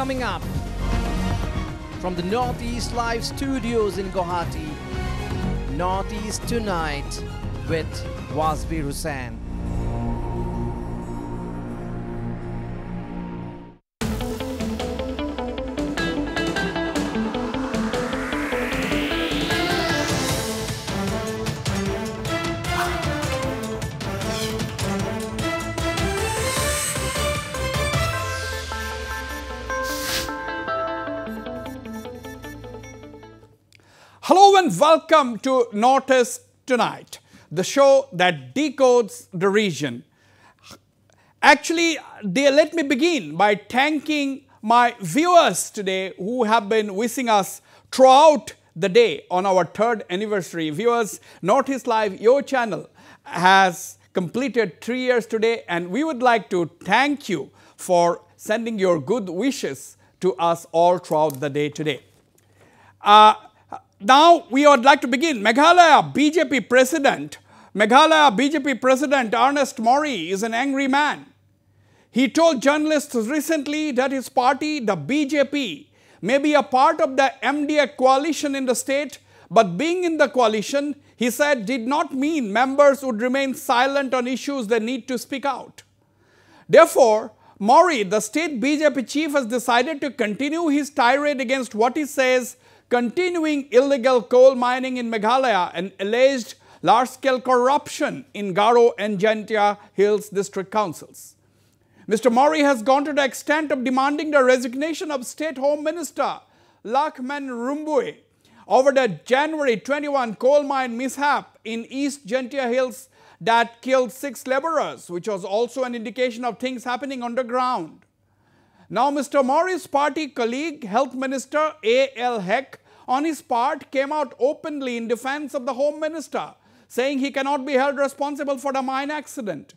coming up from the Northeast Live studios in Guwahati. Northeast Tonight with Wasbir Hussain. Welcome to Northeast Tonight, the show that decodes the region. Actually, they, let me begin by thanking my viewers today who have been wishing us throughout the day on our third anniversary. Viewers, Northeast Live, your channel, has completed three years today, and we would like to thank you for sending your good wishes to us all throughout the day today. Uh, now we would like to begin. Meghalaya BJP President, Meghalaya BJP President Ernest Mawrie is an angry man. He told journalists recently that his party, the BJP, may be a part of the MDA coalition in the state, but being in the coalition, he said, did not mean members would remain silent on issues they need to speak out. Therefore, Mawrie, the state BJP chief, has decided to continue his tirade against what he says continuing illegal coal mining in Meghalaya and alleged large-scale corruption in Garo and Jaintia Hills district councils. Mr. Mawrie has gone to the extent of demanding the resignation of State Home Minister Lahkmen Rymbui over the January 21 coal mine mishap in East Jaintia Hills that killed six laborers, which was also an indication of things happening underground. Now, Mr. Mawrie's party colleague, Health Minister A.L. Hek, on his part came out openly in defense of the Home Minister, saying he cannot be held responsible for the mine accident.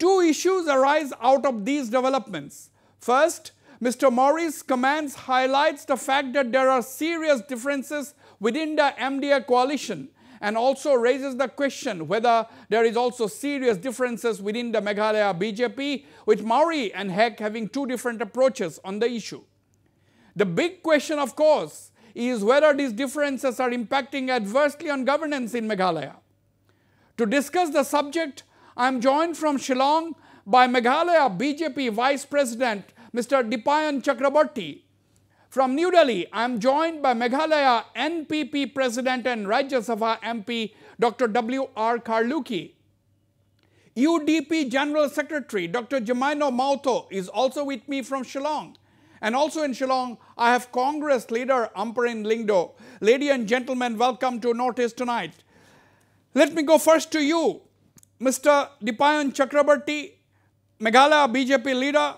Two issues arise out of these developments. First, Mr. Mawrie's comments highlights the fact that there are serious differences within the MDA coalition and also raises the question whether there is also serious differences within the Meghalaya BJP with Mawrie and Hek having two different approaches on the issue. The big question of course is whether these differences are impacting adversely on governance in Meghalaya. To discuss the subject, I am joined from Shillong by Meghalaya BJP Vice President Mr. Dipayan Chakraborty from New Delhi, I am joined by Meghalaya NPP President and Rajya Sabha MP Dr. W. R. Kharlukhi. UDP General Secretary Dr. Jemino Mawthoh is also with me from Shillong. And also in Shillong, I have Congress leader Ampareen Lyngdoh. Ladies and gentlemen, welcome to Northeast Tonight. Let me go first to you, Mr. Dipayan Chakraborty, Meghalaya BJP leader.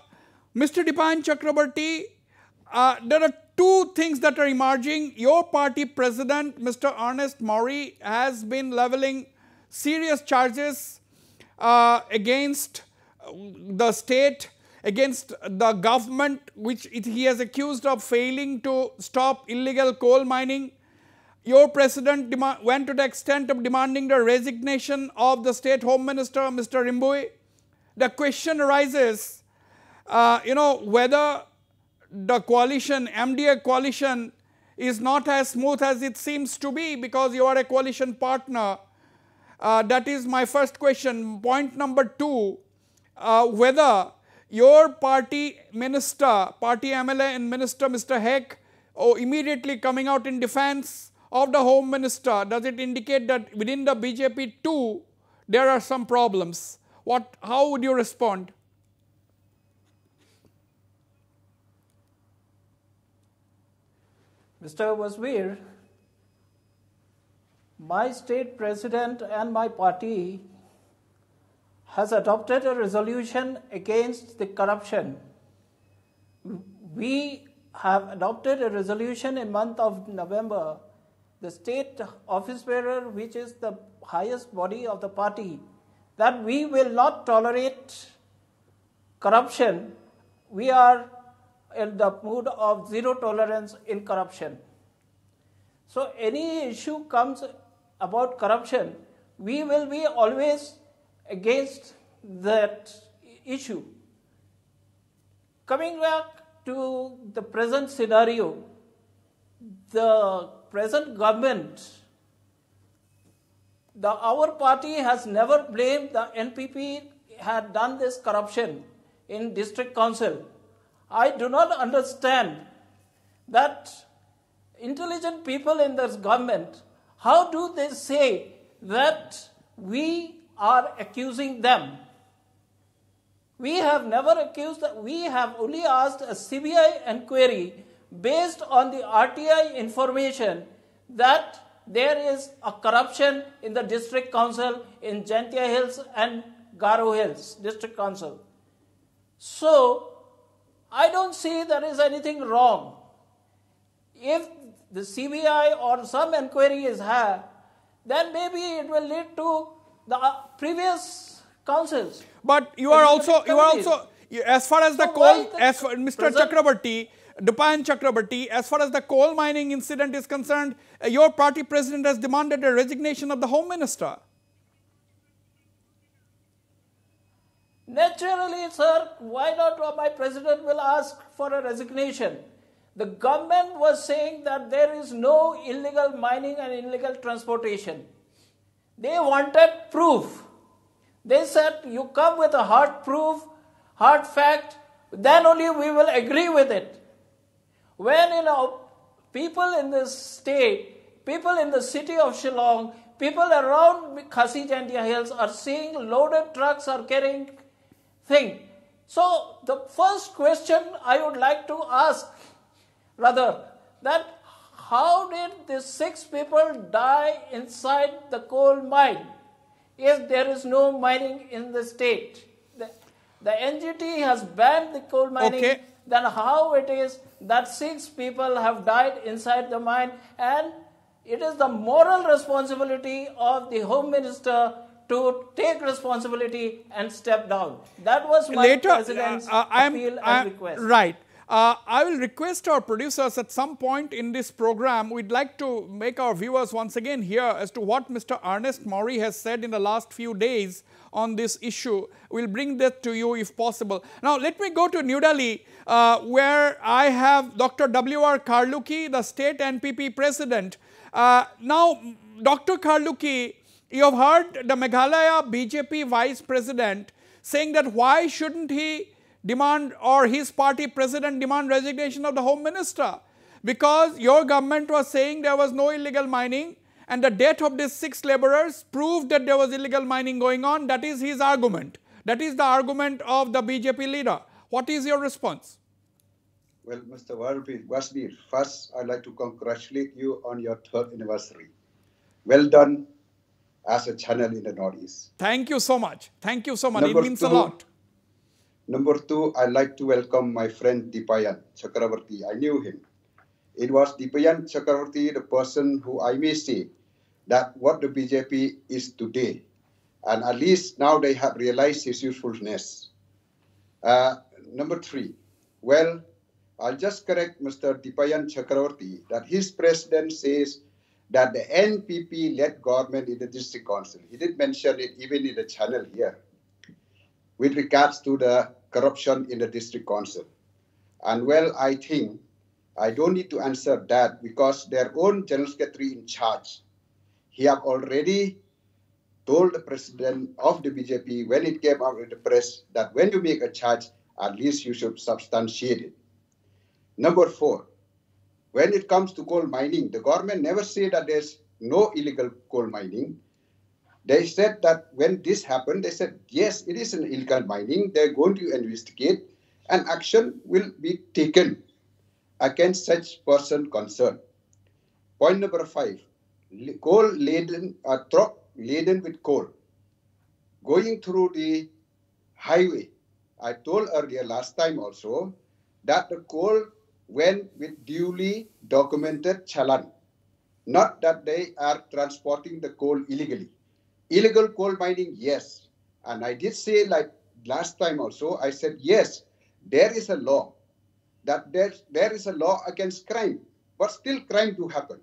Mr. Dipayan Chakraborty, uh, there are two things that are emerging. Your party president, Mr. Ernest Mawrie, has been leveling serious charges uh, against the state, against the government, which it, he has accused of failing to stop illegal coal mining. Your president went to the extent of demanding the resignation of the state home minister, Mr. Rymbui. The question arises, uh, you know, whether the coalition, MDA coalition is not as smooth as it seems to be because you are a coalition partner. Uh, that is my first question. Point number two, uh, whether your party minister, party MLA and minister Mr. Hek, oh, immediately coming out in defense of the home minister, does it indicate that within the BJP too, there are some problems? What, how would you respond? Mr. Wasbir, my state president and my party has adopted a resolution against the corruption. We have adopted a resolution in month of November. The state office bearer, which is the highest body of the party, that we will not tolerate corruption. We are in the mood of zero tolerance in corruption. So, any issue comes about corruption, we will be always against that issue. Coming back to the present scenario, the present government, the, our party has never blamed the NPP had done this corruption in district council. I do not understand that intelligent people in this government, how do they say that we are accusing them? We have never accused, we have only asked a CBI inquiry based on the RTI information that there is a corruption in the district council in Jaintia Hills and Garo Hills district council. So, I don't see there is anything wrong. If the CBI or some inquiry is had, then maybe it will lead to the uh, previous councils. But you are also, you are also, as far as the So coal, the as for Mr. Chakrabarti, Dipayan Chakrabarti, as far as the coal mining incident is concerned, uh, your party president has demanded a resignation of the home minister. Naturally, sir, why not my president will ask for a resignation? The government was saying that there is no illegal mining and illegal transportation. They wanted proof. They said, you come with a hard proof, hard fact, then only we will agree with it. When you know people in this state, people in the city of Shillong, people around Khasi Jaintia Hills are seeing loaded trucks are carrying thing. So the first question I would like to ask, rather, that how did these six people die inside the coal mine if there is no mining in the state? The, the NGT has banned the coal mining. Okay. Then how it is that six people have died inside the mine and it is the moral responsibility of the home minister to take responsibility and step down. That was my Later, uh, president's uh, I'm- appeal and I'm- request. Right. Uh, I will request our producers at some point in this program, we'd like to make our viewers once again hear as to what Mr. Ernest Mawrie has said in the last few days on this issue. We'll bring that to you if possible. Now, let me go to New Delhi, uh, where I have Dr. W.R. Kharlukhi, the state NPP president. Uh, now, Dr. Kharlukhi, you have heard the Meghalaya BJP vice president saying that why shouldn't he demand or his party president demand resignation of the home minister? Because your government was saying there was no illegal mining and the death of these six laborers proved that there was illegal mining going on. That is his argument. That is the argument of the bjp leader. What is your response? Well, Mr. Wasbir, first I'd like to congratulate you on your third anniversary. Well done as a channel in the Northeast. thank you so much thank you so much Number it means a lot Number two, I'd like to welcome my friend Dipayan Chakravarti. I knew him. It was Dipayan Chakravarti, the person who I may say that what the BJP is today. And at least now they have realized his usefulness. Uh, number three, well, I'll just correct Mr. Dipayan Chakravarti that his president says that the NPP led government in the district council. He did mention it even in the channel here with regards to the corruption in the district council. And well, I think I don't need to answer that because their own general secretary in charge, he have already told the president of the BJP when it came out in the press that when you make a charge, at least you should substantiate it. Number four, when it comes to coal mining, the government never said that there's no illegal coal mining. They said that when this happened, they said, yes, it is an illegal mining. They're going to investigate and action will be taken against such person concerned. Point number five, coal laden, a truck laden with coal going through the highway. I told earlier last time also that the coal went with duly documented challan, not that they are transporting the coal illegally. Illegal coal mining, yes. And I did say, like last time also, I said, yes, there is a law, that there, there is a law against crime, but still crime do happen.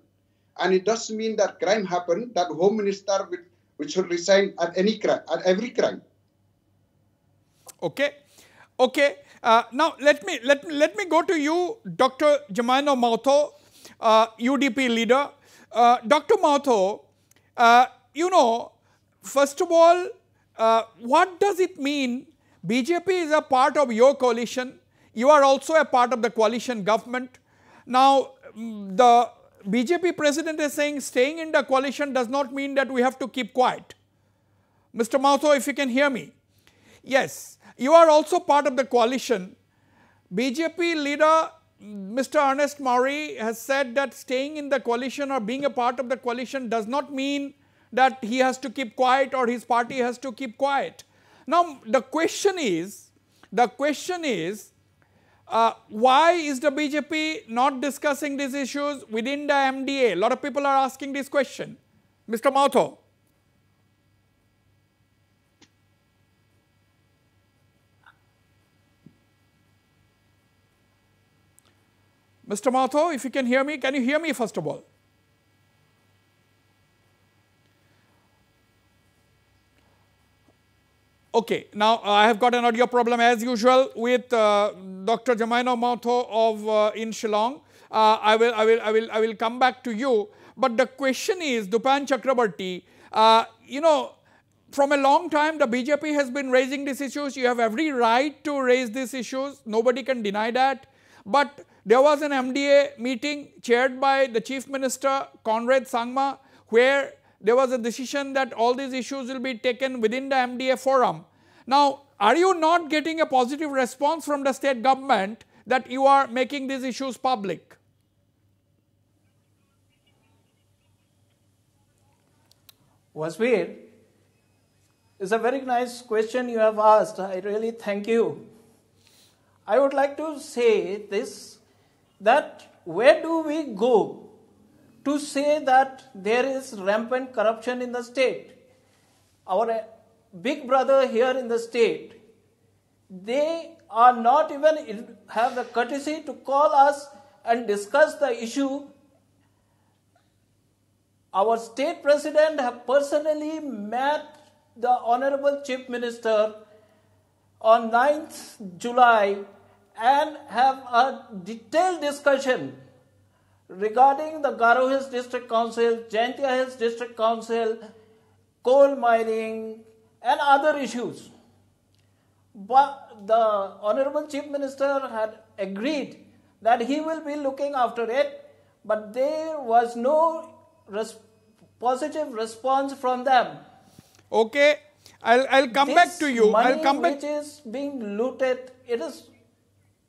And it doesn't mean that crime happened, that home minister will, which should resign at any crime, at every crime. Okay. Okay. Uh, now, let me, let, me, let me go to you, Dr. Jemino Mawthoh, uh, UDP leader. Uh, Dr. Mawthoh, uh, you know, first of all, uh, what does it mean? BJP is a part of your coalition. You are also a part of the coalition government. Now, the BJP president is saying staying in the coalition does not mean that we have to keep quiet. Mr. Mawthoh, if you can hear me. Yes, you are also part of the coalition. BJP leader Mr. Ernest Mawrie has said that staying in the coalition or being a part of the coalition does not mean that he has to keep quiet or his party has to keep quiet. Now, the question is, the question is, uh, why is the BJP not discussing these issues within the MDA? A lot of people are asking this question. Mr. Mawthoh. Mr. Mawthoh, if you can hear me, can you hear me first of all? Okay, now I have got an audio problem as usual with uh, Dr. Jemino Mawthoh of uh, in Shillong. Uh, I will, I will, I will, I will come back to you. But the question is, Dupan Chakrabarti, uh, you know, from a long time the BJP has been raising these issues. You have every right to raise these issues. Nobody can deny that. But there was an MDA meeting chaired by the Chief Minister Conrad Sangma where there was a decision that all these issues will be taken within the MDA forum. Now, are you not getting a positive response from the state government that you are making these issues public? Wasbir, it's a very nice question you have asked. I really thank you. I would like to say this that where do we go to say that there is rampant corruption in the state? Our uh, big brother here in the state, they are not even have the courtesy to call us and discuss the issue. Our state president have personally met the Honorable Chief Minister on 9th July and have a detailed discussion regarding the Garo Hills District Council, Jaintia Hills District Council, coal mining, and other issues. But the Honorable Chief Minister had agreed that he will be looking after it, but there was no res- positive response from them. Okay, I'll, I'll come this back to you. Money I'll come back. which is being looted, it is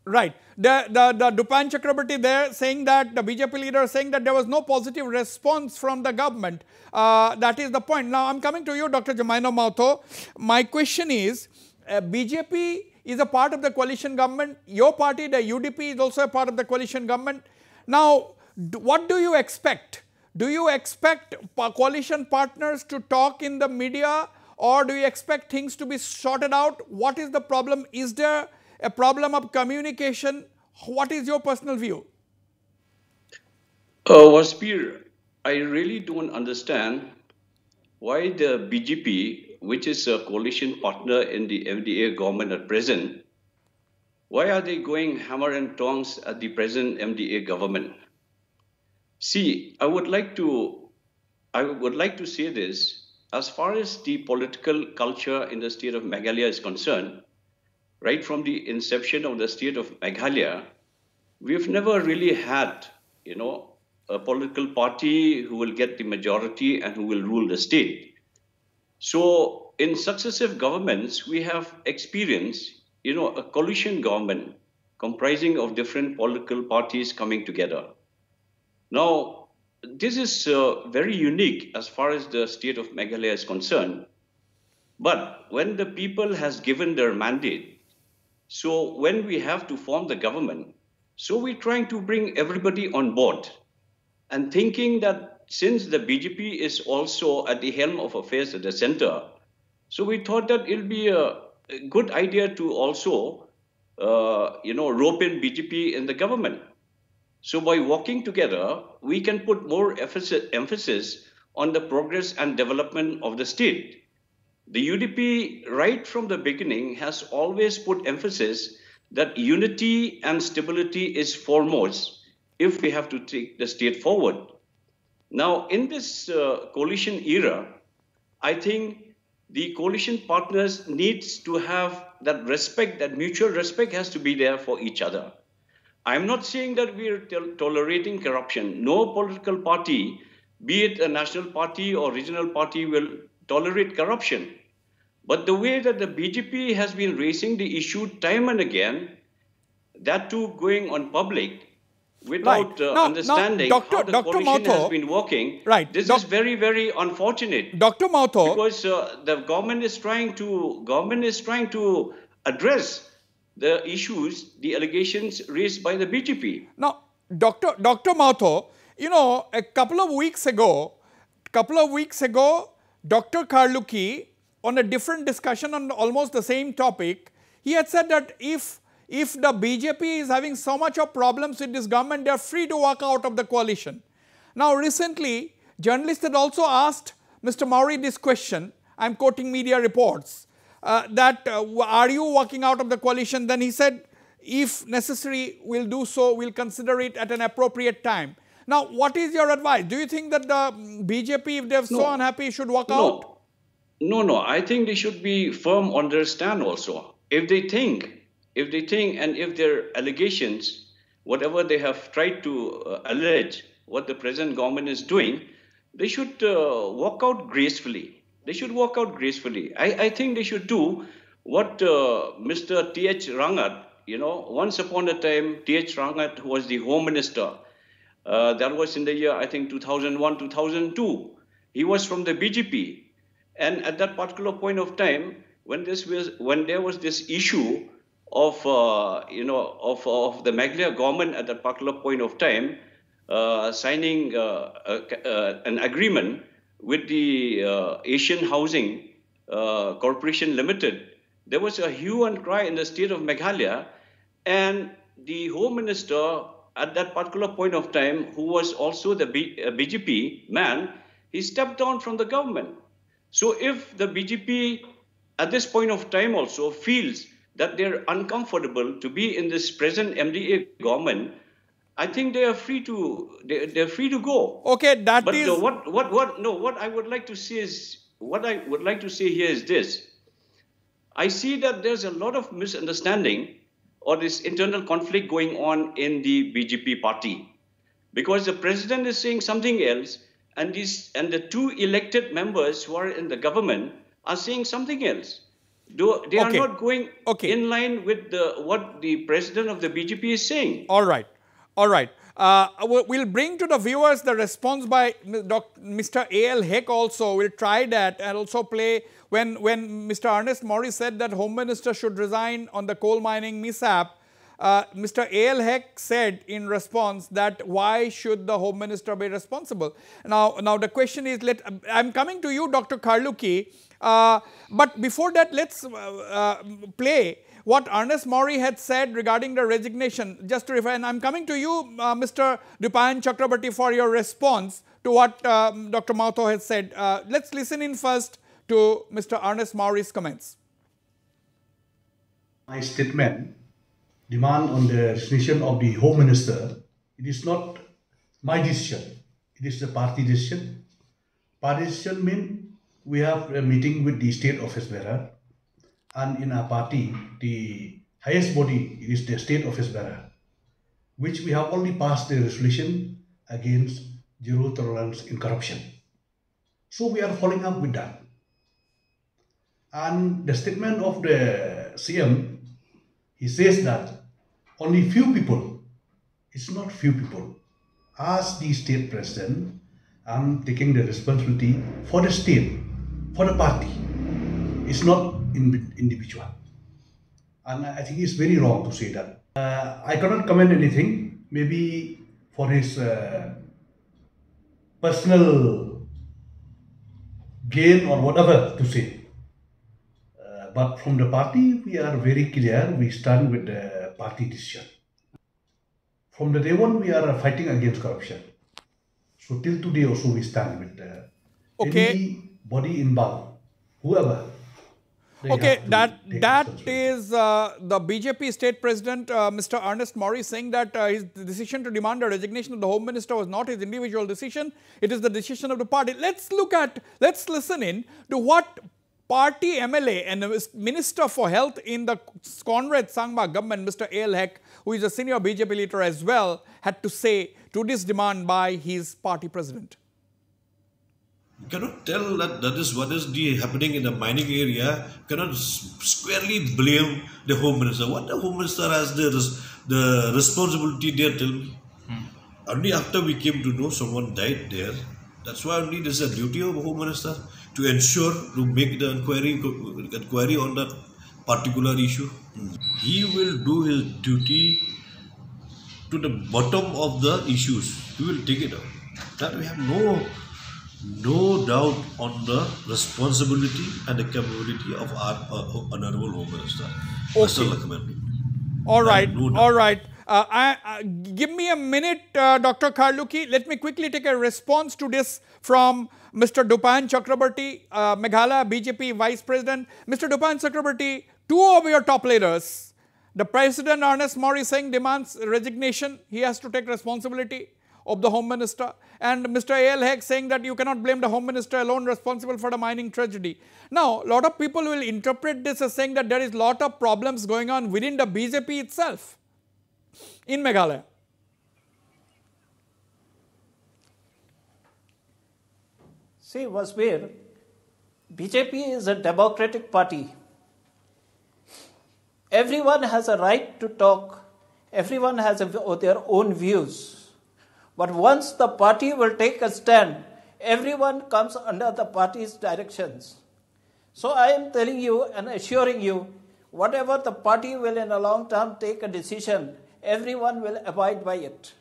Right. The, the, the Dupan Chakrabarti there saying that the BJP leader saying that there was no positive response from the government. Uh, that is the point. Now, I'm coming to you, Dr. Jemino Mawthoh. My question is, uh, BJP is a part of the coalition government. Your party, the UDP, is also a part of the coalition government. Now, what do you expect? Do you expect coalition partners to talk in the media or do you expect things to be sorted out? What is the problem? Is there a problem of communication. What is your personal view? Uh, Wasbir, I really don't understand why the BJP, which is a coalition partner in the MDA government at present, why are they going hammer and tongs at the present MDA government? See, I would like to, I would like to say this. As far as the political culture in the state of Meghalaya is concerned, right from the inception of the state of Meghalaya, we've never really had, you know, a political party who will get the majority and who will rule the state. So in successive governments, we have experienced, you know, a coalition government comprising of different political parties coming together. Now, this is uh, very unique as far as the state of Meghalaya is concerned. But when the people has given their mandate so when we have to form the government, so we're trying to bring everybody on board and thinking that since the BJP is also at the helm of affairs at the center, so we thought that it'll be a, good idea to also, uh, you know, rope in BJP in the government. So by working together, we can put more emphasis on the progress and development of the state. The UDP, right from the beginning, has always put emphasis that unity and stability is foremost if we have to take the state forward. Now, in this uh, coalition era, I think the coalition partners needs to have that respect, that mutual respect has to be there for each other. I'm not saying that we're tolerating corruption. No political party, be it a national party or regional party, will tolerate corruption. But the way that the BJP has been raising the issue time and again, that too going on public, without right. uh, now, understanding now, Dr. how the Dr. coalition Mawthoh, has been working. Right. This is very, very unfortunate. Dr. Mawthoh, because uh, the government is trying to government is trying to address the issues, the allegations raised by the BJP. Now, Dr. Dr. Mawthoh, you know, a couple of weeks ago, couple of weeks ago, Dr. Kharlukhi, on a different discussion on almost the same topic, he had said that if if the BJP is having so much of problems with this government, they are free to walk out of the coalition. Now, recently, journalists had also asked Mr. Mawrie this question. I am quoting media reports uh, that uh, are you walking out of the coalition? Then he said, if necessary, we'll do so, we'll consider it at an appropriate time. Now, what is your advice? Do you think that the BJP, if they're no. so unhappy, should walk no. out? No, no. I think they should be firm on their stand also. If they think if they think and if their allegations, whatever they have tried to uh, allege, what the present government is doing, they should uh, walk out gracefully. They should walk out gracefully. I, I think they should do what uh, Mr. T.H. Rangad, you know, once upon a time, T.H. Rangad was the Home Minister. Uh, that was in the year, I think, 2001, 2002. He was from the BJP. And at that particular point of time, when, this was, when there was this issue of uh, you know of, of the Meghalaya government at that particular point of time uh, signing uh, a, an agreement with the uh, Asian Housing uh, Corporation Limited. There was a hue and cry in the state of Meghalaya, and the Home Minister at that particular point of time, who was also the B, BJP man, he stepped down from the government. So if the BJP at this point of time also feels that they're uncomfortable to be in this present MDA government, I think they are free to they, they're free to go. Okay, that but is... what what what no what I would like to say is what I would like to say here is this. I see that there's a lot of misunderstanding or this internal conflict going on in the BJP party because the president is saying something else and these and the two elected members who are in the government are saying something else. Do, they okay. are not going okay. in line with the, what the president of the BJP is saying. All right. All right. Uh, we'll bring to the viewers the response by Mr. A.L. Hek also. We'll try that and also play when, when Mr. Ernest Morris said that Home Minister should resign on the coal mining mishap. Uh, Mr. A.L. Hek said in response that why should the Home Minister be responsible? Now, now the question is, let I'm coming to you, Dr. Kharlukhi. Uh, but before that, let's uh, uh, play what Ernest Mawrie had said regarding the resignation. Just to refer, and I'm coming to you, uh, Mr. Dipayan Chakrabarti, for your response to what um, Dr. Mawthoh has said. Let's listen in first to Mr. Ernest Mawrie's comments. My statement, demand on the decision of the Home Minister, it is not my decision. It is the party decision. Party decision means we have a meeting with the state office bearer and in our party the highest body is the state office bearer which we have only passed the resolution against zero tolerance in corruption so we are following up with that and the statement of the cm he says that only few people it's not few people as the state president i'm taking the responsibility for the state for the party. It's not in, individual. And I think it's very wrong to say that. Uh, I cannot comment anything, maybe for his uh, personal gain or whatever to say. Uh, but from the party, we are very clear, we stand with the party decision. From the day one, we are fighting against corruption. So till today also we stand with uh, okay. any body involved, whoever. Okay, that that is uh, the BJP state president, uh, Mr. Ernest Mawrie, saying that uh, his decision to demand a resignation of the home minister was not his individual decision; it is the decision of the party. Let's look at, let's listen in to what party MLA and Minister for Health in the Conrad Sangma government, Mr. A.L. Hek, who is a senior BJP leader as well, had to say to this demand by his party president. You cannot tell that that is what is the happening in the mining area. You cannot squarely blame the home minister. What the home minister has the the responsibility there? Tell me. Hmm. Only after we came to know someone died there. That's why only there's a duty of home minister to ensure to make the inquiry inquiry on that particular issue. He will do his duty to the bottom of the issues. He will take it up. That we have no no doubt on the responsibility and the capability of our uh, honorable home minister, okay. Mr. All right, no all right. Uh, I, uh, give me a minute, uh, Dr. Kharlukhi. Let me quickly take a response to this from Mr. Dipayan Chakrabarti, uh, Meghalaya BJP Vice President. Mr. Dipayan Chakrabarti, two of your top leaders, the President Ernest Mawrie Singh demands resignation. He has to take responsibility of the Home Minister and Mr. A.L. Hek saying that you cannot blame the Home Minister alone responsible for the mining tragedy. Now, a lot of people will interpret this as saying that there is a lot of problems going on within the BJP itself in Meghalaya. See, where BJP is a democratic party. Everyone has a right to talk. Everyone has a, their own views. But once the party will take a stand, everyone comes under the party's directions. So I am telling you and assuring you, whatever the party will in a long term take a decision, everyone will abide by it.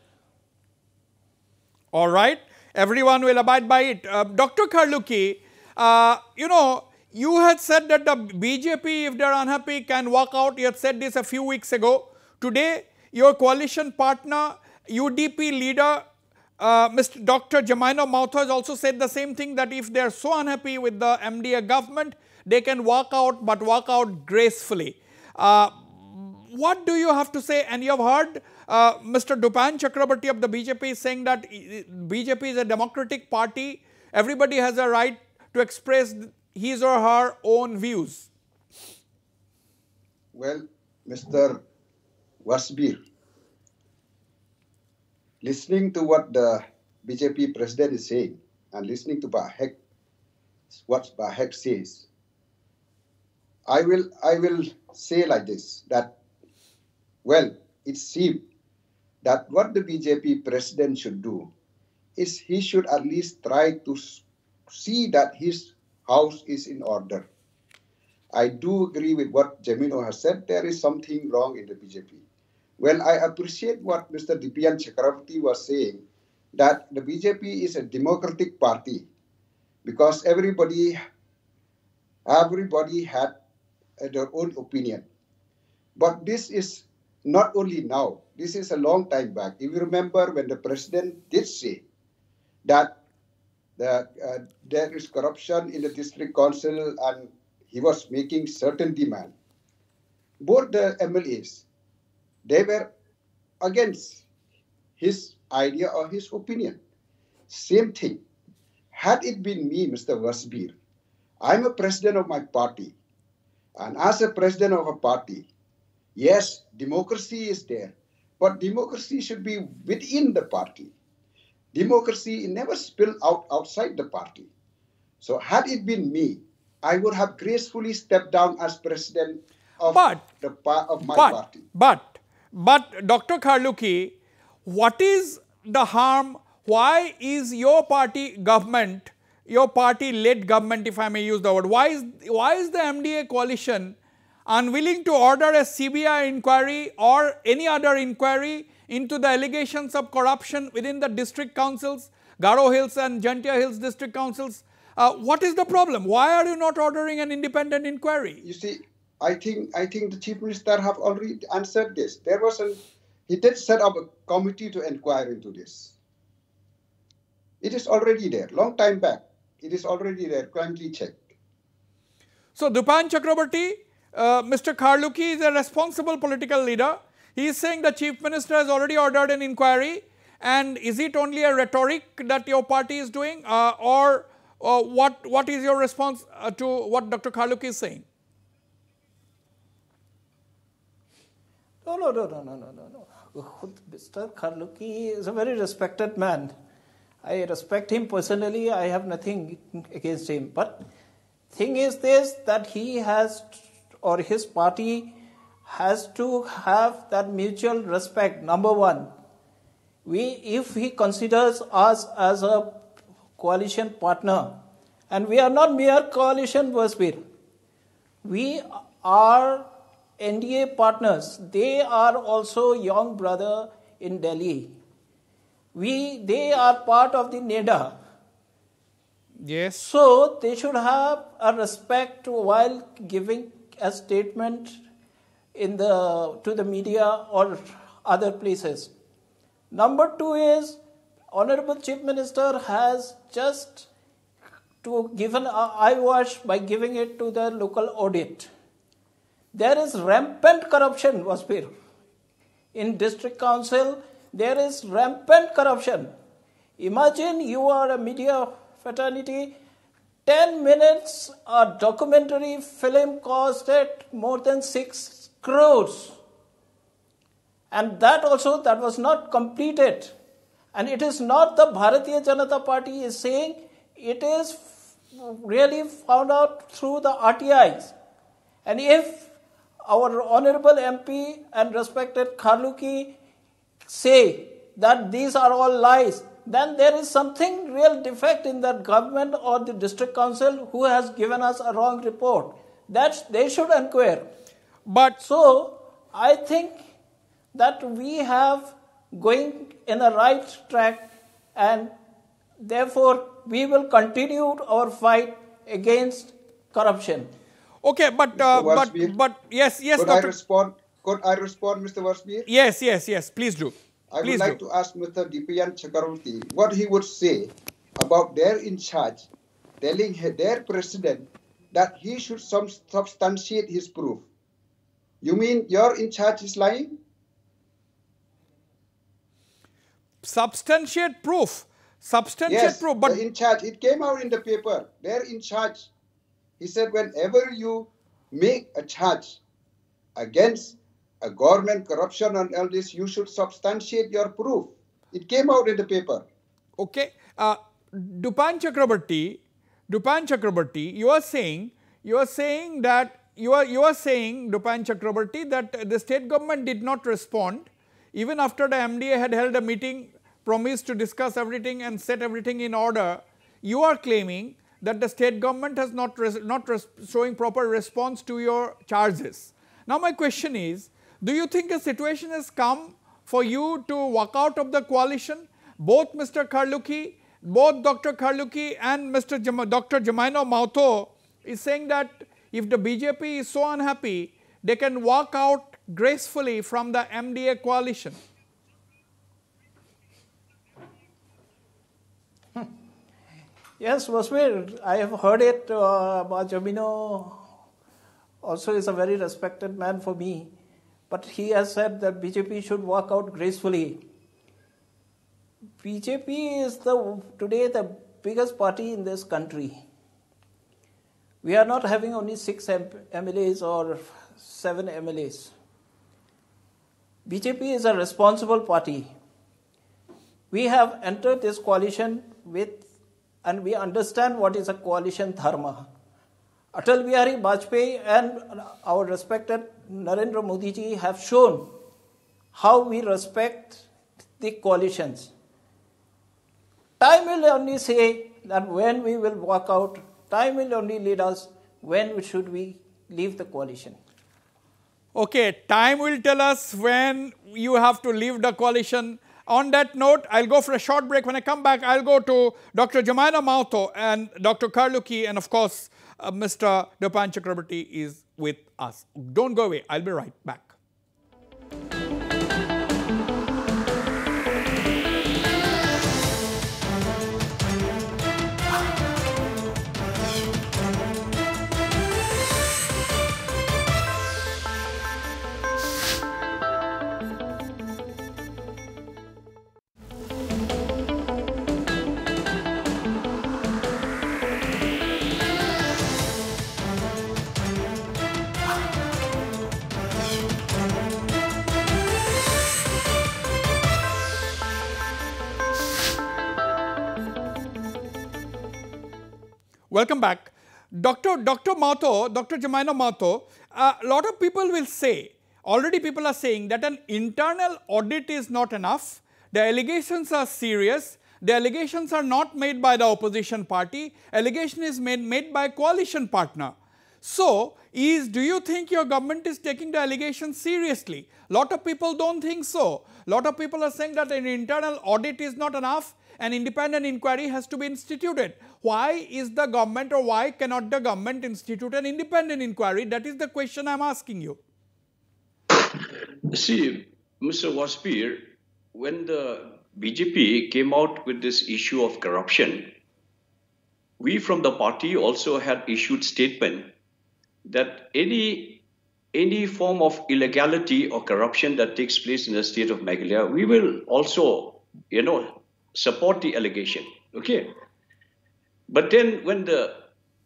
All right, everyone will abide by it. Uh, Dr. Kharlukhi, uh, you know, you had said that the BJP, if they are unhappy, can walk out. You had said this a few weeks ago. Today, your coalition partner UDP leader uh, Mr. Dr. Jemino Mawthoh has also said the same thing that if they are so unhappy with the MDA government, they can walk out but walk out gracefully. Uh, what do you have to say? And you have heard uh, Mr. Dipayan Chakrabarti of the BJP is saying that BJP is a democratic party. Everybody has a right to express his or her own views. Well, Mr. Wasbir, listening to what the BJP president is saying and listening to Bahek, what Bahek says, I will I will say like this that well it seems that what the BJP president should do is he should at least try to see that his house is in order. I do agree with what Jemino has said. There is something wrong in the BJP. Well, I appreciate what Mr. Dipayan Chakrabarti was saying, that the BJP is a democratic party because everybody, everybody had their own opinion. But this is not only now, this is a long time back. If you remember when the president did say that the, uh, there is corruption in the district council and he was making certain demand, both the MLAs they were against his idea or his opinion. Same thing. Had it been me, Mr. Wasbir, I'm a president of my party. And as a president of a party, yes, democracy is there, but democracy should be within the party. Democracy never spill out outside the party. So had it been me, I would have gracefully stepped down as president of but, the of my but, party. But but Dr. Kharlukhi, what is the harm? Why is your party government, your party led government, if I may use the word, why is, why is the MDA coalition unwilling to order a CBI inquiry or any other inquiry into the allegations of corruption within the district councils, Garo Hills and Jaintia Hills district councils? Uh, what is the problem? Why are you not ordering an independent inquiry? You see, I think I think the chief minister have already answered this. There was an he did set up a committee to inquire into this. It is already there, long time back. It is already there. Kindly check. So, Dupan Chakrabarti, uh, Mr. Kharlukhi is a responsible political leader. He is saying the Chief Minister has already ordered an inquiry and is it only a rhetoric that your party is doing uh, or uh, what, what is your response uh, to what Dr. Kharlukhi is saying? No, no, no, no, no, no, no. Mr. Kharlukhi is a very respected man. I respect him personally. I have nothing against him. But thing is this that he has or his party has to have that mutual respect. Number one, we if he considers us as a coalition partner, and we are not mere coalition Wasbir. We are NDA partners. They are also young brother in Delhi. We, they are part of the NEDA. Yes. So they should have a respect while giving a statement in the to the media or other places. Number two is Honorable Chief Minister has just to given a eyewash by giving it to the local audit. There is rampant corruption, Wasbir. In district council, there is rampant corruption. Imagine you are a media fraternity, 10 minutes a documentary film costed more than 6 crores. And that also, that was not completed. And it is not the Bharatiya Janata Party is saying, it is really found out through the RTIs. And if our honorable MP and respected Kharlukhi say that these are all lies, then there is something real defect in that government or the district council who has given us a wrong report. That they should inquire. But so I think that we have going in the right track and therefore we will continue our fight against corruption. Okay, but uh, but but yes, yes, Could I respond? Could I respond, Mr. Wasbir? Yes, yes, yes. Please do. I Please would like do. to ask Mr. Dipayan Chakravarti what he would say about their in charge telling their president that he should some substantiate his proof. You mean your in charge is lying? Substantiate proof. Substantiate yes, proof. But in charge. It came out in the paper. They're in charge. He said, whenever you make a charge against a government corruption and all this, you should substantiate your proof. It came out in the paper. Okay. Uh, Dupan Chakrabarti, Dupan Chakrabarti, you are saying, you are saying that, you are, you are saying, Dupan Chakrabarti, that the state government did not respond even after the MDA had held a meeting, promised to discuss everything and set everything in order. You are claiming that the state government has not, not showing proper response to your charges. Now, my question is, do you think a situation has come for you to walk out of the coalition? Both Mr. Kharlukhi, both Dr. Kharlukhi and Mr. Jam- Dr. Jemino Mawthoh is saying that if the BJP is so unhappy, they can walk out gracefully from the MDA coalition. Yes, Wasbir, I have heard it. Uh, Jemino also is a very respected man for me, but he has said that BJP should walk out gracefully. BJP is the today the biggest party in this country. We are not having only six MLAs or seven MLAs. BJP is a responsible party. We have entered this coalition with, and we understand what is a coalition dharma. Atal Bihari Vajpayee and our respected Narendra Modi ji have shown how we respect the coalitions. Time will only say that when we will walk out, time will only lead us when we should we leave the coalition. Okay, time will tell us when you have to leave the coalition. On that note, I'll go for a short break. When I come back, I'll go to Dr. Jemino Mawthoh and Dr. Kharlukhi, and of course, uh, Mr. Dopan Chakrabarti is with us. Don't go away. I'll be right back. Welcome back. Dr. Dr. Mawthoh, Dr. Jemino Mawthoh, a lot of people will say, already people are saying that an internal audit is not enough. The allegations are serious. The allegations are not made by the opposition party. Allegation is made, made by coalition partner. So, is do you think your government is taking the allegations seriously? Lot of people don't think so. Lot of people are saying that an internal audit is not enough an independent inquiry has to be instituted. Why is the government or why cannot the government institute an independent inquiry? That is the question I am asking you. See, Mr. Wasbir, when the BJP came out with this issue of corruption, we from the party also had issued statement that any any form of illegality or corruption that takes place in the state of Meghalaya, we will also, you know, support the allegation. Okay. But then when the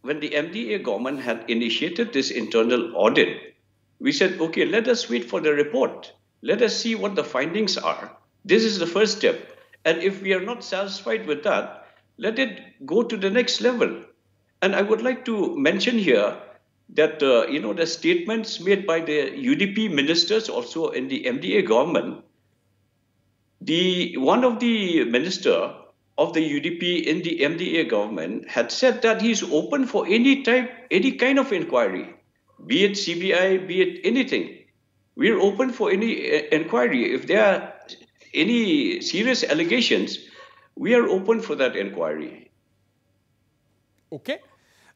when the MDA government had initiated this internal audit, we said, okay, let us wait for the report. Let us see what the findings are. This is the first step. And if we are not satisfied with that, let it go to the next level. And I would like to mention here that uh, you know the statements made by the UDP ministers also in the MDA government the one of the minister of the UDP in the MDA government had said that he's open for any type, any kind of inquiry, be it CBI, be it anything. We're open for any uh, inquiry. If there are any serious allegations, we are open for that inquiry. Okay,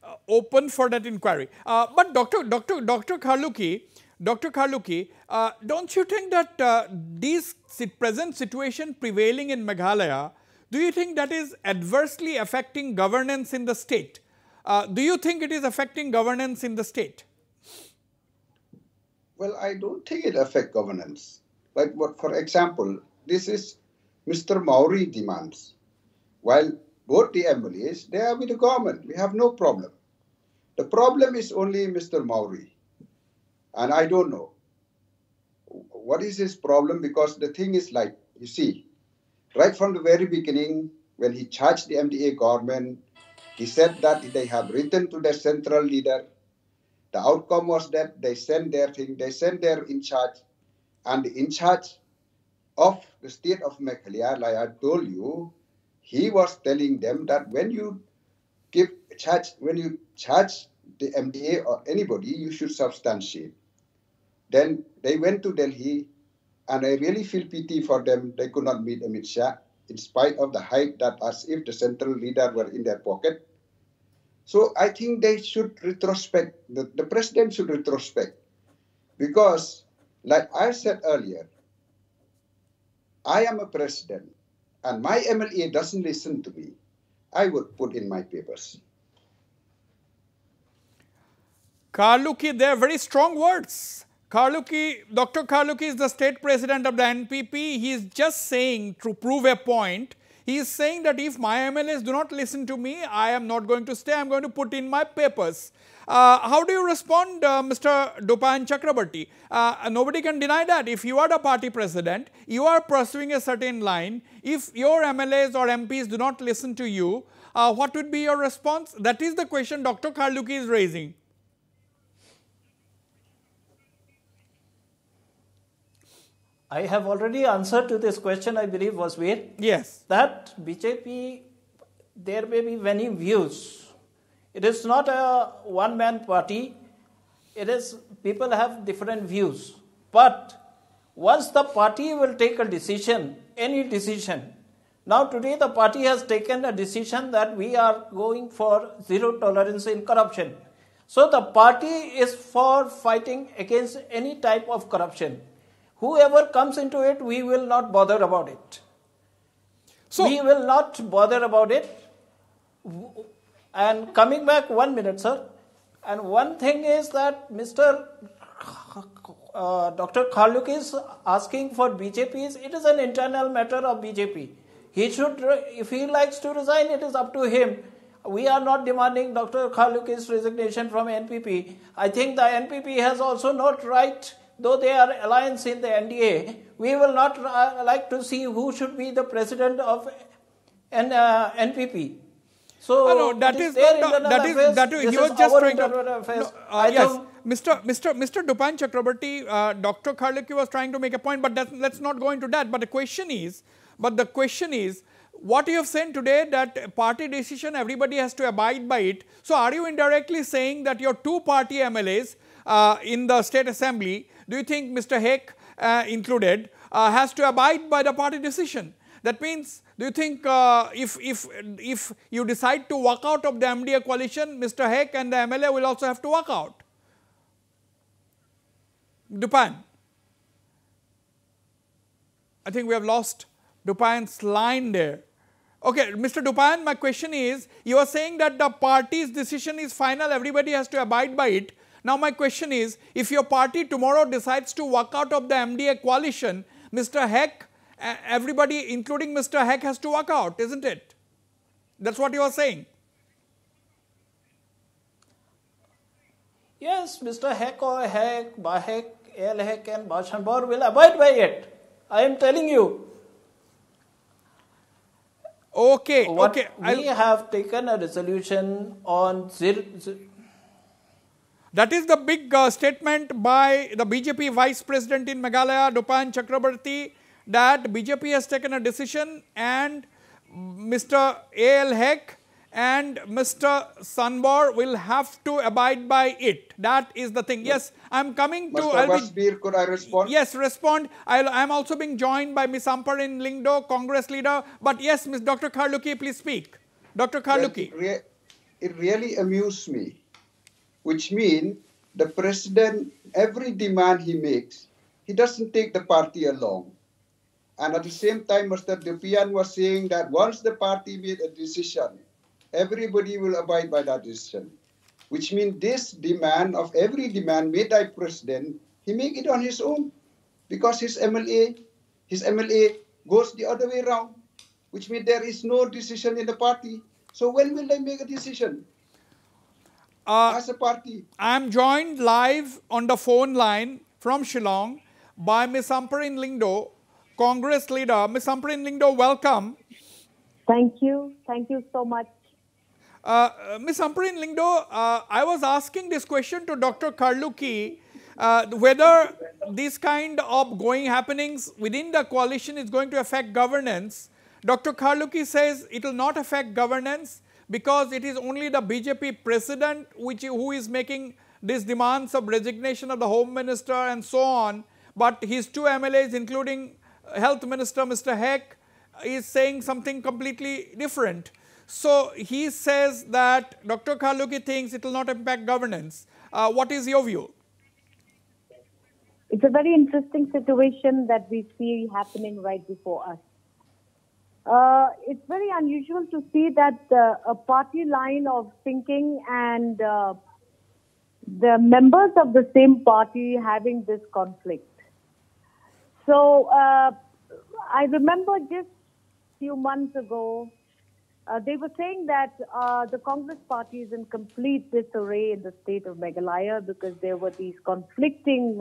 uh, open for that inquiry. Uh, but Dr. Dr. Dr. Kharlukhi, Dr. Kharlukhi, uh, don't you think that uh, this present situation prevailing in Meghalaya, do you think that is adversely affecting governance in the state? Uh, do you think it is affecting governance in the state? Well, I don't think it affects governance. Like, what, for example, this is Mr. Mawrie demands. While both the MLAs, they are with the government. We have no problem. The problem is only Mr. Mawrie. And I don't know what is his problem because the thing is like, you see, right from the very beginning, when he charged the MDA government, he said that they have written to their central leader. The outcome was that they sent their thing, they sent their in charge, and the in charge of the state of Meghalaya, like I told you, he was telling them that when you give charge, when you charge the MDA or anybody, you should substantiate. Then they went to Delhi, and I really feel pity for them. They could not meet Amit Shah, in spite of the hype that as if the central leader were in their pocket. So I think they should retrospect, the, the president should retrospect. Because, like I said earlier, I am a president, and my MLA doesn't listen to me. I would put in my papers. Kharlukhi, they are very strong words. Kharlukhi, Dr. Kharlukhi is the state president of the NPP. He is just saying to prove a point. He is saying that if my MLAs do not listen to me, I am not going to stay. I am going to put in my papers. Uh, how do you respond, uh, Mr. Dipayan Chakrabarti? Uh, nobody can deny that. If you are the party president, you are pursuing a certain line. If your MLAs or MPs do not listen to you, uh, what would be your response? That is the question Dr. Kharlukhi is raising. I have already answered to this question, I believe, Wasbir? Yes. That BJP, there may be many views. It is not a one man party. It is, people have different views. But once the party will take a decision, any decision, now today the party has taken a decision that we are going for zero tolerance in corruption. So the party is for fighting against any type of corruption whoever comes into it, we will not bother about it. So, we will not bother about it. And coming back one minute, sir. And one thing is that Mr. Uh, Dr. Kharlukhi is asking for BJP's. It is an internal matter of BJP. He should, if he likes to resign, it is up to him. We are not demanding Dr. Kharlukhi's resignation from NPP. I think the NPP has also not right though they are alliance in the NDA, we will not uh, like to see who should be the president of N, uh, NPP. So Uh, no, that is not the- internal that is that is he was just trying to. No, uh, yes Mr. Mr. Mr. Dipayan Chakrabarti uh, Dr. Kharlukhi was trying to make a point but let's not go into that but the question is but the question is what you have said today that party decision everybody has to abide by it so are you indirectly saying that your two party MLAs uh, in the state assembly do you think Mr. Hek uh, included uh, has to abide by the party decision that means, do you think uh, if, if, if you decide to walk out of the MDA coalition, Mr. Hek and the MLA will also have to walk out? Dipayan. I think we have lost Dipayan's line there. Okay, Mr. Dipayan, my question is, you are saying that the party's decision is final, everybody has to abide by it. Now my question is, if your party tomorrow decides to walk out of the MDA coalition, Mr. Hek everybody, including Mr. Hek, has to walk out, isn't it? That's what you are saying. Yes, Mr. Hek or Hek, Bahek, El Hek, and Bashanbor will abide by it. I am telling you. Okay, what okay. We I'll, have taken a resolution on zero, zero that is the big uh, statement by the BJP Vice President in Meghalaya, Dipayan Chakrabarti, that BJP has taken a decision and Mr. A.L. Hek and Mr. Sanbor will have to abide by it. That is the thing. Yes, I am coming to... Mr. Could I respond? Yes, respond. I am also being joined by Ms. Ampareen Lyngdoh, Congress leader. But yes, Ms. Dr. Kharlukhi, please speak. Dr. Kharlukhi. Well, it, re it really amused me, which means the president, every demand he makes, he doesn't take the party along. And at the same time, Mr. Dipayan was saying that once the party made a decision, everybody will abide by that decision. Which means this demand of every demand made by president, he make it on his own. Because his MLA, his MLA goes the other way around. Which means there is no decision in the party. So when will they make a decision? Uh, As a party. I am joined live on the phone line from Shillong by Ms. Ampareen Lyngdoh, Congress leader. Ms. Ampareen Lyngdoh, welcome. Thank you. Thank you so much. Uh, Ms. Ampareen Lyngdoh, uh, I was asking this question to Dr. Kharlukhi, uh, whether these kind of going happenings within the coalition is going to affect governance. Dr. Kharlukhi says it will not affect governance because it is only the BJP president which, who is making these demands of resignation of the home minister and so on. But his two MLAs, including health minister Mr. Hek, is saying something completely different. So he says that Dr. Kharlukhi thinks it will not impact governance. Uh, what is your view? It's a very interesting situation that we see happening right before us. Uh, it's very unusual to see that uh, a party line of thinking and uh, the members of the same party having this conflict. So uh, I remember just a few months ago, uh, they were saying that uh, the Congress party is in complete disarray in the state of Meghalaya because there were these conflicting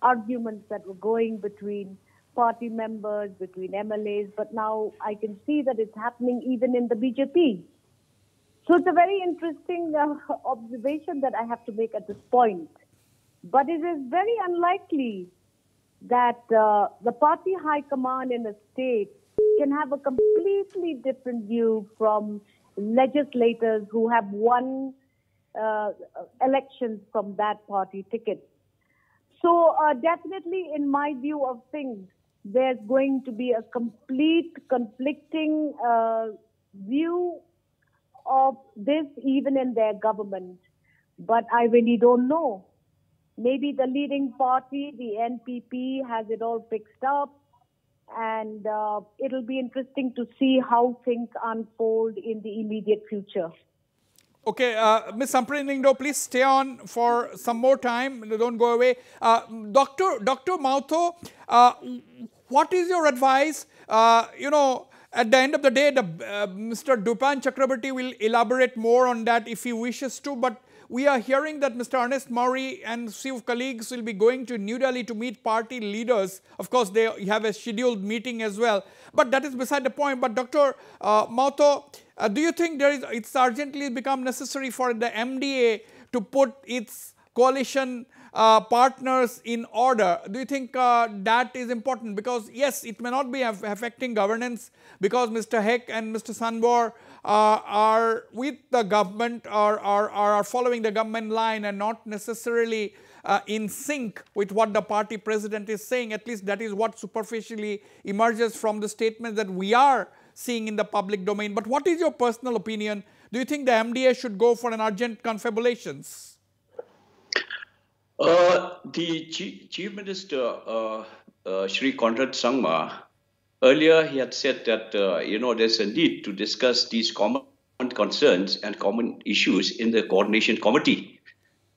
arguments that were going between party members, between MLAs, but now I can see that it's happening even in the BJP. So it's a very interesting uh, observation that I have to make at this point. But it is very unlikely that uh, the party high command in a state can have a completely different view from legislators who have won uh, elections from that party ticket. So, uh, definitely, in my view of things, there's going to be a complete conflicting uh, view of this even in their government. But I really don't know. Maybe the leading party, the NPP, has it all fixed up. And uh, it'll be interesting to see how things unfold in the immediate future. Okay, uh, Ms. Lyngdoh, please stay on for some more time. Don't go away. Uh, Dr. Dr. Mawthoh, uh, what is your advice? Uh, you know, at the end of the day, the, uh, Mr. Dipayan Chakrabarti will elaborate more on that if he wishes to. But we are hearing that Mr. Ernest Mawrie and few colleagues will be going to New Delhi to meet party leaders. Of course, they have a scheduled meeting as well. But that is beside the point. But Dr. Uh, Mawthoh, uh, do you think there is it's urgently become necessary for the MDA to put its coalition uh, partners in order. Do you think uh, that is important? Because yes, it may not be affecting governance because Mr. Hek and Mr. Sanbor uh, are with the government or are, are following the government line and not necessarily uh, in sync with what the party president is saying. At least that is what superficially emerges from the statement that we are seeing in the public domain. But what is your personal opinion? Do you think the MDA should go for an urgent confabulations? Uh, the Chief, Chief Minister, uh, uh, Shri Conrad Sangma, earlier he had said that, uh, you know, there's a need to discuss these common concerns and common issues in the coordination committee.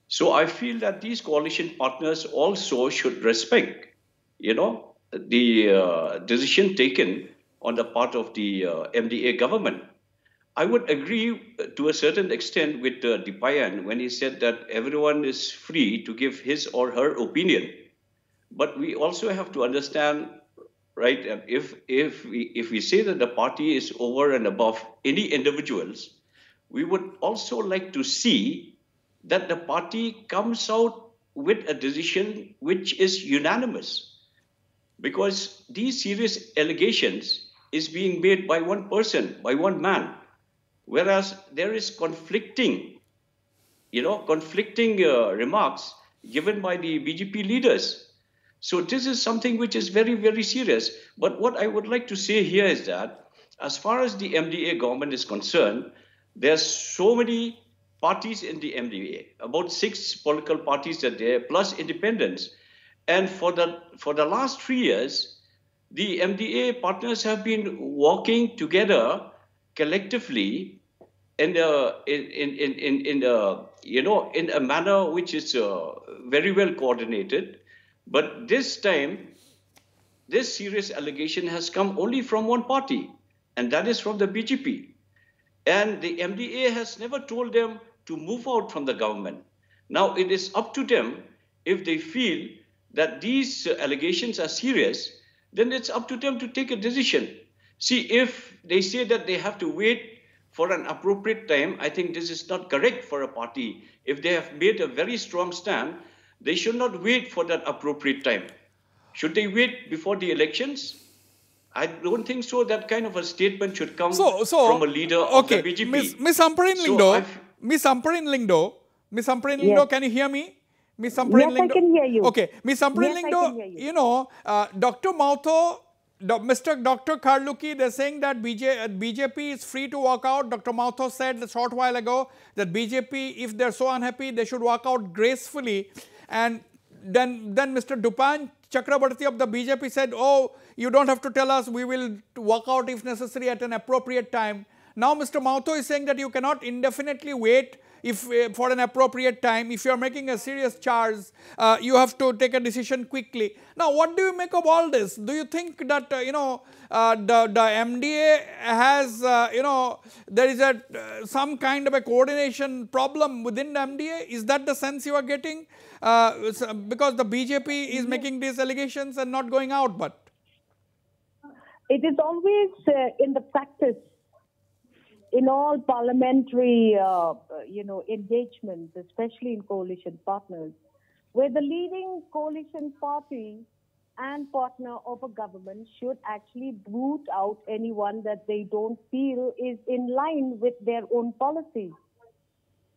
So I feel that these coalition partners also should respect, you know, the uh, decision taken on the part of the uh, MDA government. I would agree to a certain extent with uh, Dipayan when he said that everyone is free to give his or her opinion. But we also have to understand, right, if, if, we, if we say that the party is over and above any individuals, we would also like to see that the party comes out with a decision which is unanimous. Because these serious allegations is being made by one person, by one man Whereas there is conflicting, you know, conflicting uh, remarks given by the BJP leaders. So this is something which is very, very serious. But what I would like to say here is that as far as the MDA government is concerned, there's so many parties in the MDA, about six political parties are there, plus independents. And for the for the last three years, the MDA partners have been working together collectively in a in in in in a you know in a manner which is uh, very well coordinated. But this time this serious allegation has come only from one party and that is from the bjp and the mda has never told them to move out from the government. Now it is up to them. If they feel that these allegations are serious then it's up to them to take a decision See, if they say that they have to wait for an appropriate time, I think this is not correct for a party. If they have made a very strong stand, they should not wait for that appropriate time. Should they wait before the elections? I don't think so. That kind of a statement should come so, so, from a leader okay. of the BJP. Miss, Miss Ampareen Lyngdoh, so Miss Ampareen Lyngdoh, Miss Ampareen Lyngdoh, yes. can you hear me? Miss Ampareen yes, Lyngdoh. I can hear you. Okay, Miss Ampareen yes, Lyngdoh, you. you. know, uh, Dr. Mawthoh Mr. Dr. Kharlukhi, they're saying that BJ, uh, BJP is free to walk out. Dr. Mawthoh said a short while ago that BJP, if they're so unhappy, they should walk out gracefully. And then, then Mr. Dipayan Chakrabarti of the BJP said, oh, you don't have to tell us, we will walk out if necessary at an appropriate time. Now Mr. Mawthoh is saying that you cannot indefinitely wait if uh, for an appropriate time, if you are making a serious charge, uh, you have to take a decision quickly. Now, what do you make of all this? Do you think that, uh, you know, uh, the, the MDA has, uh, you know, there is a uh, some kind of a coordination problem within the MDA? Is that the sense you are getting? because the BJP is making these allegations and not going out, but. It is always in the practice in all parliamentary, uh, you know, engagements, especially in coalition partners, where the leading coalition party and partner of a government should actually boot out anyone that they don't feel is in line with their own policies.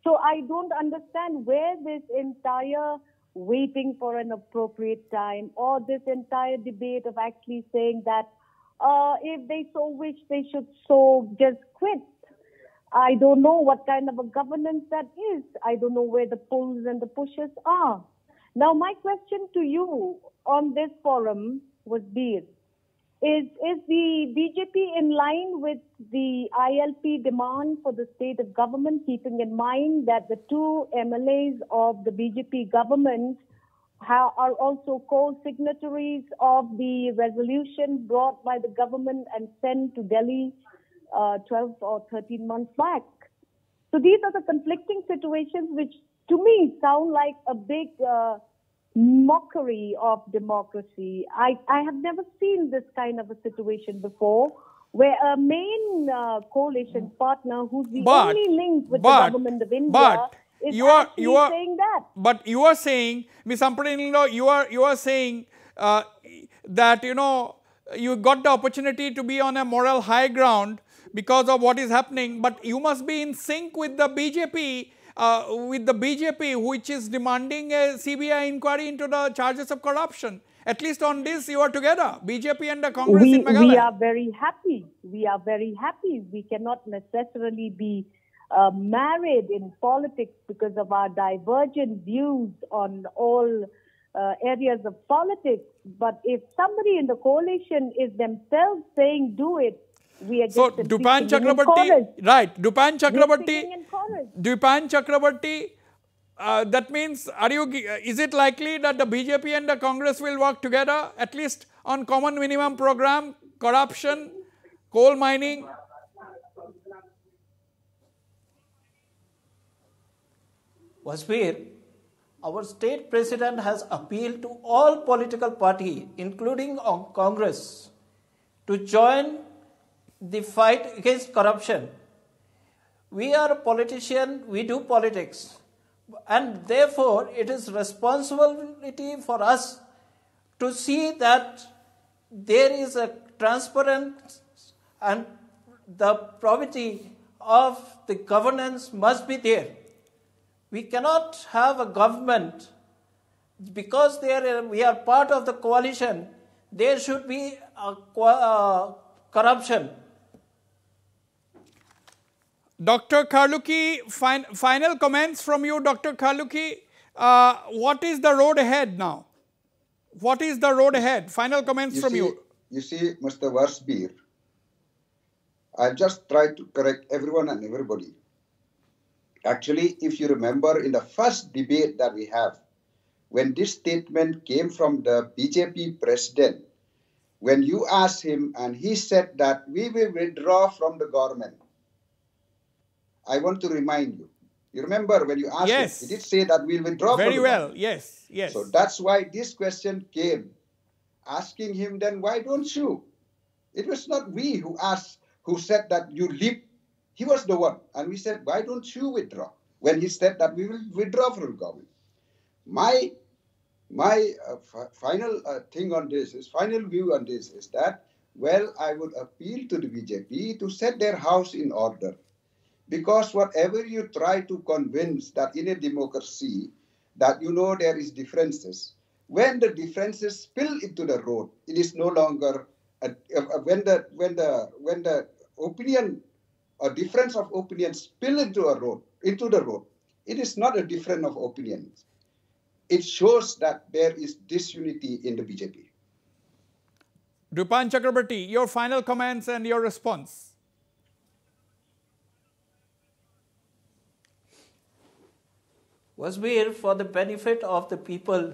So I don't understand where this entire waiting for an appropriate time or this entire debate of actually saying that uh, if they so wish, they should so just quit I don't know what kind of a governance that is. I don't know where the pulls and the pushes are. Now, my question to you on this forum was Beer. Is, is the BJP in line with the ILP demand for the state of government, keeping in mind that the two MLAs of the BJP government are also co-signatories of the resolution brought by the government and sent to Delhi uh, 12 or 13 months back. So these are the conflicting situations which to me sound like a big uh, mockery of democracy. I, I have never seen this kind of a situation before where a main uh, coalition partner who's the But- only link with but- the government of India but is you are- you are- saying that. But you are saying, Ms. Ampareen Lyngdoh, you are you are saying uh, that you know you got the opportunity to be on a moral high ground because of what is happening, but you must be in sync with the BJP. Uh, with the BJP, which is demanding a CBI inquiry into the charges of corruption. At least on this, you are together, BJP and the Congress we, in Meghalaya. we are very happy. We are very happy. We cannot necessarily be uh, married in politics because of our divergent views on all uh, areas of politics. But if somebody in the coalition is themselves saying do it, we are So just simply Dipayan Chakrabarti, right? Dipayan We're Chakrabarti, singing in chorus. Dipayan Chakrabarti. Uh, that means, are you? Is it likely that the BJP and the Congress will work together at least on common minimum program, corruption, coal mining? Wasbir, our state president has appealed to all political parties, including Congress, to join the fight against corruption. We are a politician, we do politics, and therefore it is responsibility for us to see that there is a transparent and the probity of the governance must be there. We cannot have a government because are, we are part of the coalition. There should be a, uh, corruption. Dr. Kharlukhi, fin- final comments from you, Dr. Kharlukhi. Uh, what is the road ahead now? What is the road ahead? Final comments You from see, you. you see, Mr. Wasbir, I'll just try to correct everyone and everybody. Actually, if you remember in the first debate that we have, when this statement came from the BJP president, when you asked him and he said that we will withdraw from the government, I want to remind you. You remember when you asked Yes. him, he did say that we'll withdraw from Very well. Yes. Yes. So that's why this question came, asking him, then why don't you? It was not we who asked, who said that you leave. He was the one. And we said, why don't you withdraw? When he said that we will withdraw from government. My, my uh, fi- final uh, thing on this is, final view on this is that, well, I would appeal to the BJP to set their house in order. Because whatever you try to convince that in a democracy, that you know there is differences. When the differences spill into the road, it is no longer a, a- a- when the when the when the opinion or difference of opinion spill into a road into the road, it is not a difference of opinions. It shows that there is disunity in the BJP. Dipayan Chakrabarti, your final comments and your response. Wasbir, for the benefit of the people,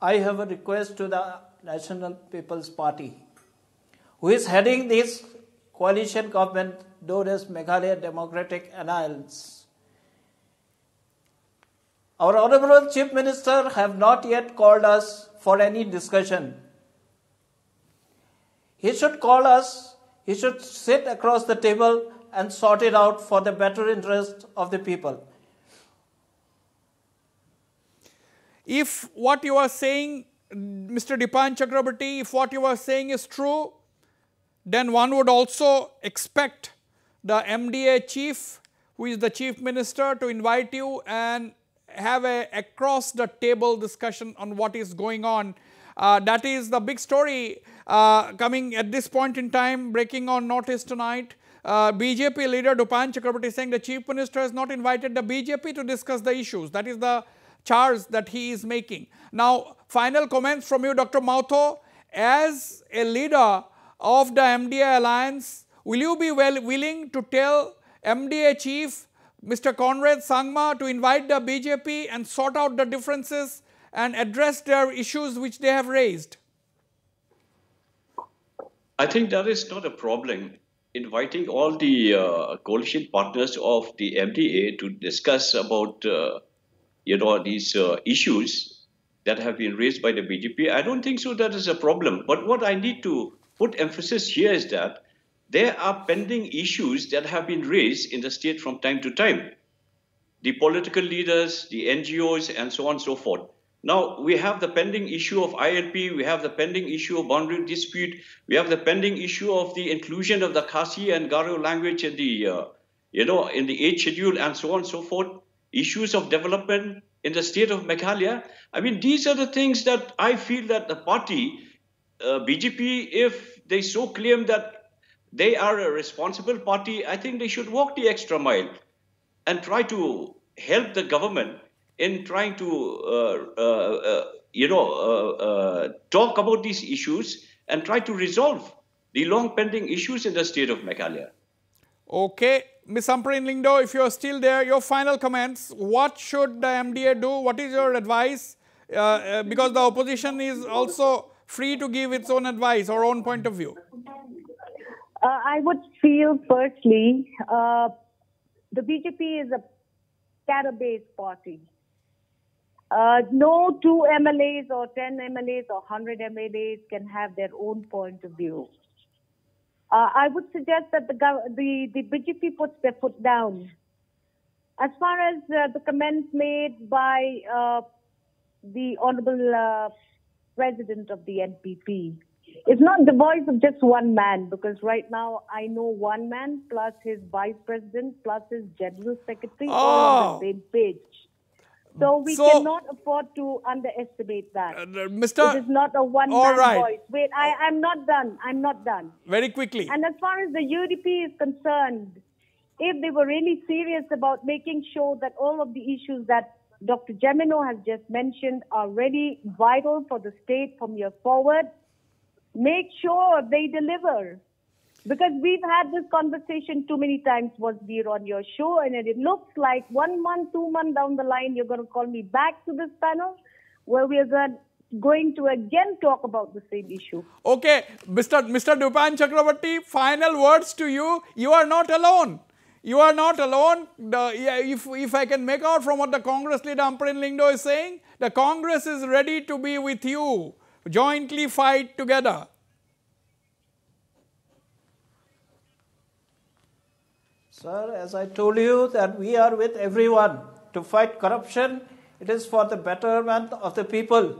I have a request to the National People's Party, who is heading this coalition government known as Meghalaya Democratic Alliance. Our Honorable Chief Minister have not yet called us for any discussion. He should call us, he should sit across the table and sort it out for the better interest of the people. If what you are saying, Mr. Dipayan Chakrabarti, if what you are saying is true, then one would also expect the MDA chief, who is the chief minister, to invite you and have a across the table discussion on what is going on. Uh, that is the big story uh, coming at this point in time, breaking on Northeast Tonight. Uh, BJP leader Dipayan Chakrabarti saying the chief minister has not invited the BJP to discuss the issues. That is the charge that he is making. Now, final comments from you, Dr. Mawthoh. As a leader of the MDA alliance, will you be well willing to tell MDA chief Mr. Conrad Sangma to invite the BJP and sort out the differences and address their issues which they have raised? I think that is not a problem. Inviting all the uh, coalition partners of the MDA to discuss about uh, you know these uh, issues that have been raised by the BJP, I don't think so. That is a problem. But what I need to put emphasis here is that there are pending issues that have been raised in the state from time to time. The political leaders, the NGOs, and so on and so forth. Now, we have the pending issue of ILP, we have the pending issue of boundary dispute, we have the pending issue of the inclusion of the Khasi and Garo language in the, uh, you know, in the eighth schedule, and so on and so forth. Issues of development in the state of Meghalaya. I mean, these are the things that I feel that the party, uh, BJP, if they so claim that they are a responsible party. I think they should walk the extra mile and try to help the government in trying to, uh, uh, uh, you know, uh, uh, talk about these issues and try to resolve the long pending issues in the state of Meghalaya. Okay. Ms. Ampareen Lyngdoh, if you're still there, your final comments. What should the MDA do? What is your advice? Uh, because the opposition is also free to give its own advice or own point of view. Uh, I would feel, firstly, uh, the BJP is a cadre-based party. Uh, no two MLAs or 10 MLAs or 100 MLAs can have their own point of view. Uh, I would suggest that the, the, the BJP puts their foot down. As far as uh, the comments made by uh, the Honorable President of the NPP, it's not the voice of just one man because right now I know one man plus his vice president plus his general secretary oh. all on the same page. So we so, cannot afford to underestimate that. Uh, Mr. It is not a one man right. voice. Wait, I, I'm not done. I'm not done. Very quickly. And as far as the UDP is concerned, if they were really serious about making sure that all of the issues that Dr. Jemino has just mentioned are really vital for the state from here forward, make sure they deliver. Because we've had this conversation too many times Wasbir on your show, and it looks like one month, two months down the line, you're going to call me back to this panel where we are going to again talk about the same issue. Okay, Mr. Mr. Dipayan Chakrabarti, final words to you. You are not alone. You are not alone. The, if, if I can make out from what the Congress leader Ampareen Lyngdoh is saying, the Congress is ready to be with you jointly fight together. Sir, as I told you that we are with everyone to fight corruption. It is for the betterment of the people.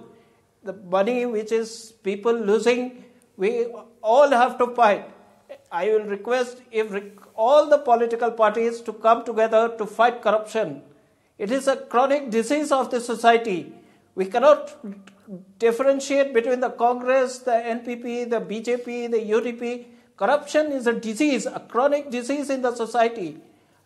The money which is people losing, we all have to fight. I will request if all the political parties to come together to fight corruption. It is a chronic disease of the society. We cannot differentiate between the Congress, the NPP, the BJP, the UDP. Corruption is a disease, a chronic disease in the society.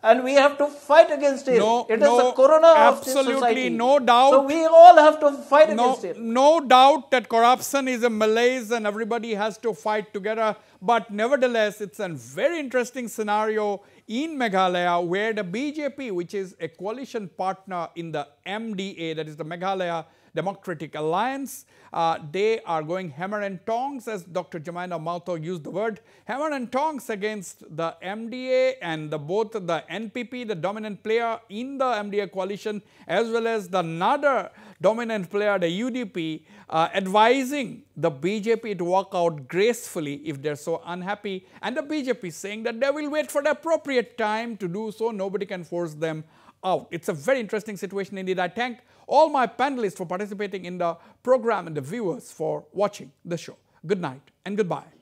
And we have to fight against it. No, it is no, the corona of the society. Absolutely, no doubt. So we all have to fight no, against it. No doubt that corruption is a malaise and everybody has to fight together. But nevertheless, it's a very interesting scenario in Meghalaya where the BJP, which is a coalition partner in the MDA, that is the Meghalaya Democratic Alliance. Uh, they are going hammer and tongs, as Dr. Jemino Mawthoh used the word, hammer and tongs against the MDA and the, both the NPP, the dominant player in the MDA coalition, as well as the another dominant player, the UDP, uh, advising the BJP to walk out gracefully if they're so unhappy. And the BJP saying that they will wait for the appropriate time to do so. Nobody can force them out. It's a very interesting situation indeed. I thank all my panelists for participating in the program and the viewers for watching the show. Good night and goodbye.